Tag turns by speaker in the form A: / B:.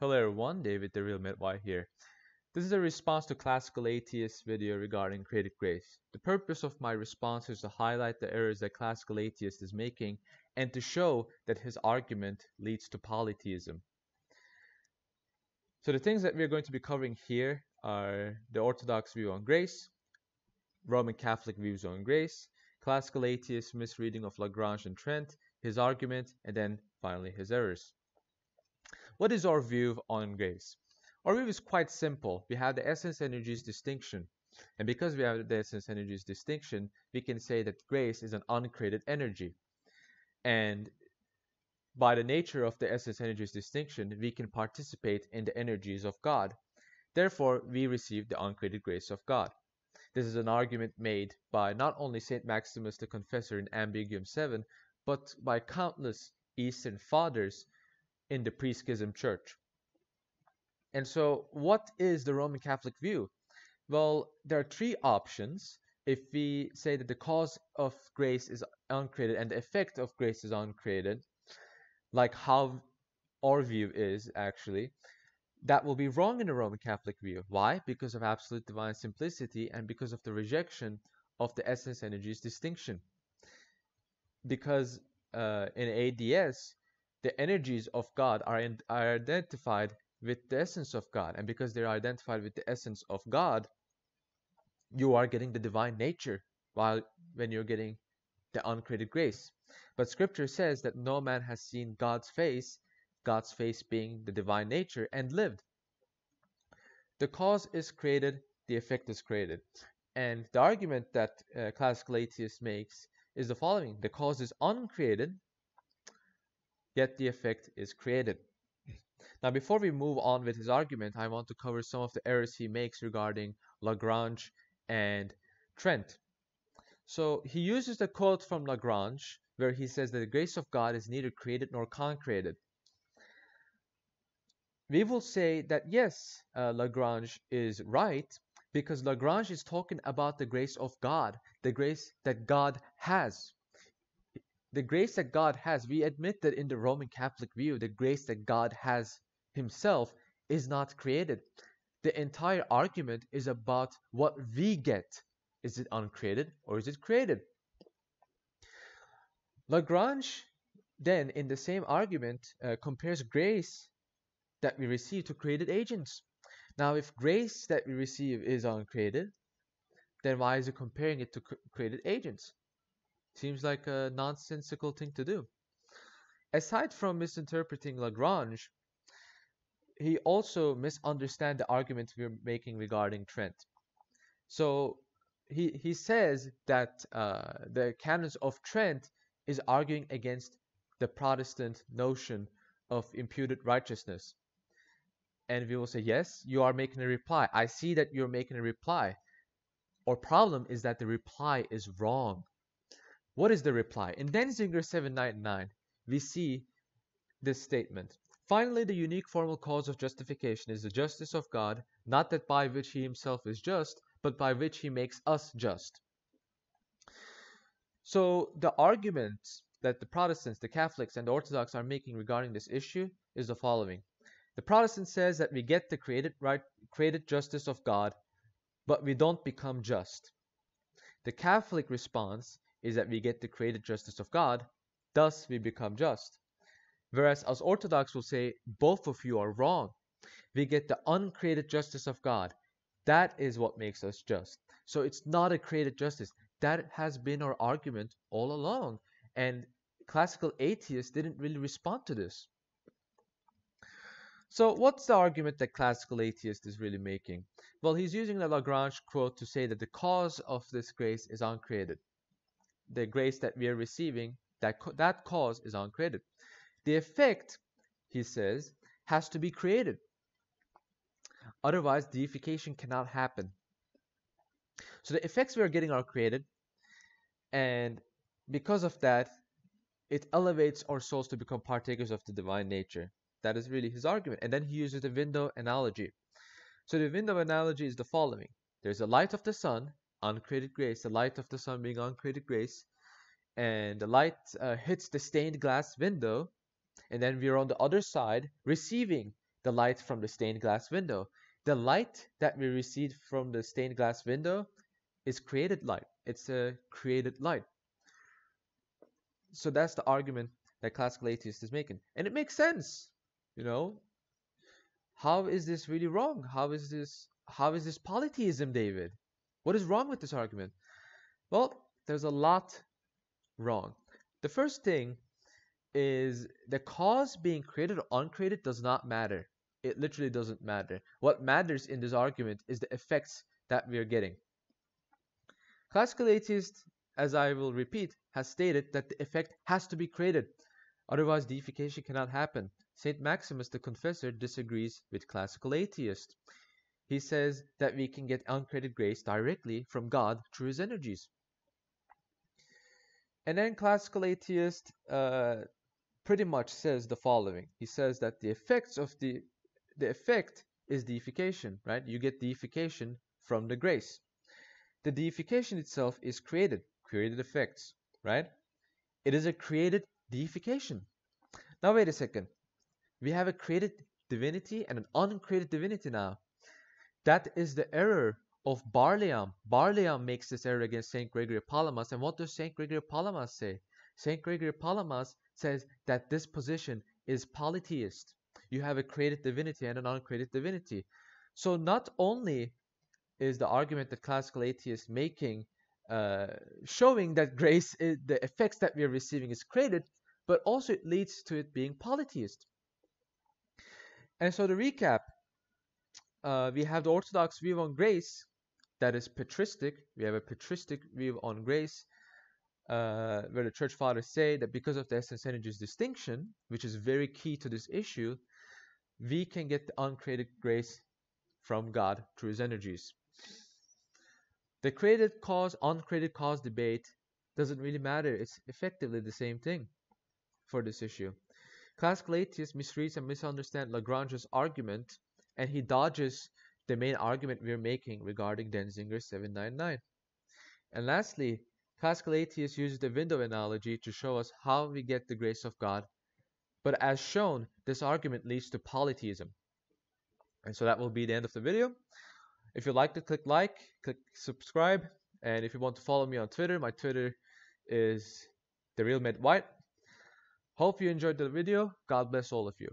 A: Hello everyone, David the Real MedWhite here. This is a response to ClassicalTheist video regarding created grace. The purpose of my response is to highlight the errors that ClassicalTheist is making and to show that his argument leads to polytheism. So the things that we're going to be covering here are the Orthodox view on grace, Roman Catholic views on grace, ClassicalTheist misreading of Lagrange and Trent, his argument, and then finally his errors. What is our view on grace? Our view is quite simple. We have the essence energies distinction. And because we have the essence energies distinction, we can say that grace is an uncreated energy. And by the nature of the essence energies distinction, we can participate in the energies of God. Therefore, we receive the uncreated grace of God. This is an argument made by not only St. Maximus the Confessor in Ambiguum 7, but by countless Eastern fathers in the pre-schism church. And so what is the Roman Catholic view? Well, there are three options. If we say that the cause of grace is uncreated and the effect of grace is uncreated, like how our view is actually, that will be wrong in the Roman Catholic view. Why? Because of absolute divine simplicity and because of the rejection of the essence energies distinction. Because uh, in ADS, the energies of God are, in, are identified with the essence of God. And because they're identified with the essence of God, you are getting the divine nature while when you're getting the uncreated grace. But scripture says that no man has seen God's face, God's face being the divine nature, and lived. The cause is created, the effect is created. And the argument that uh, ClassicalTheist makes is the following the cause is uncreated, yet the effect is created. Now, before we move on with his argument, I want to cover some of the errors he makes regarding Lagrange and Trent. So he uses the quote from Lagrange where he says that the grace of God is neither created nor concreated. We will say that yes, uh, Lagrange is right because Lagrange is talking about the grace of God, the grace that God has the grace that God has, we admit that in the Roman Catholic view, the grace that God has himself is not created. The entire argument is about what we get. Is it uncreated or is it created? Lagrange then, in the same argument, uh, compares grace that we receive to created agents. Now, if grace that we receive is uncreated, then why is it comparing it to created agents? Seems like a nonsensical thing to do. Aside from misinterpreting Lagrange, he also misunderstands the argument we're making regarding Trent. So he, he says that uh, the canons of Trent is arguing against the Protestant notion of imputed righteousness. And we will say, yes, you are making a reply. I see that you're making a reply. Our problem is that the reply is wrong. What is the reply? In Denzinger 799, we see this statement. Finally, the unique formal cause of justification is the justice of God, not that by which he himself is just, but by which he makes us just. So the argument that the Protestants, the Catholics, and the Orthodox are making regarding this issue is the following. The Protestant says that we get the created right, created justice of God, but we don't become just. The Catholic response is that we get the created justice of God, thus we become just. Whereas us Orthodox will say, both of you are wrong. We get the uncreated justice of God. That is what makes us just. So it's not a created justice. That has been our argument all along. And ClassicalTheists didn't really respond to this. So what's the argument that ClassicalTheist is really making? Well, he's using the Lagrange quote to say that the cause of this grace is uncreated the grace that we are receiving, that, that cause is uncreated. The effect, he says, has to be created. Otherwise, deification cannot happen. So the effects we are getting are created, and because of that, it elevates our souls to become partakers of the divine nature. That is really his argument. And then he uses the window analogy. So the window analogy is the following. There's a light of the sun, uncreated grace, the light of the sun being uncreated grace, and the light uh, hits the stained glass window, and then we're on the other side receiving the light from the stained glass window. The light that we receive from the stained glass window is created light. It's a created light. So that's the argument that ClassicalTheist is making. And it makes sense. You know, how is this really wrong? How is this how is this polytheism, David? What is wrong with this argument? Well, there's a lot wrong. The first thing is the cause being created or uncreated does not matter. It literally doesn't matter. What matters in this argument is the effects that we are getting. ClassicalTheist, as I will repeat, has stated that the effect has to be created. Otherwise, deification cannot happen. St. Maximus the Confessor disagrees with ClassicalTheist. He says that we can get uncreated grace directly from God through his energies. And then ClassicalTheist uh, pretty much says the following. He says that the effects of the the effect is deification, right? You get deification from the grace. The deification itself is created, created effects, right? It is a created deification. Now wait a second. We have a created divinity and an uncreated divinity now. That is the error of Barlaam. Barlaam makes this error against St. Gregory Palamas. And what does St. Gregory Palamas say? St. Gregory Palamas says that this position is polytheist. You have a created divinity and an uncreated divinity. So not only is the argument that ClassicalTheists making uh, showing that grace, is, the effects that we are receiving is created, but also it leads to it being polytheist. And so to recap, uh, we have the Orthodox view on grace that is patristic. We have a patristic view on grace uh, where the church fathers say that because of the essence energies distinction, which is very key to this issue, we can get the uncreated grace from God through his energies. The created cause, uncreated cause debate doesn't really matter. It's effectively the same thing for this issue. ClassicalTheists misread and misunderstand Lagrange's argument, and he dodges the main argument we're making regarding Denzinger 799. And lastly, ClassicalTheists use the window analogy to show us how we get the grace of God. But as shown, this argument leads to polytheism. And so that will be the end of the video. If you like to click like, click subscribe, and if you want to follow me on Twitter, my Twitter is the real White. Hope you enjoyed the video. God bless all of you.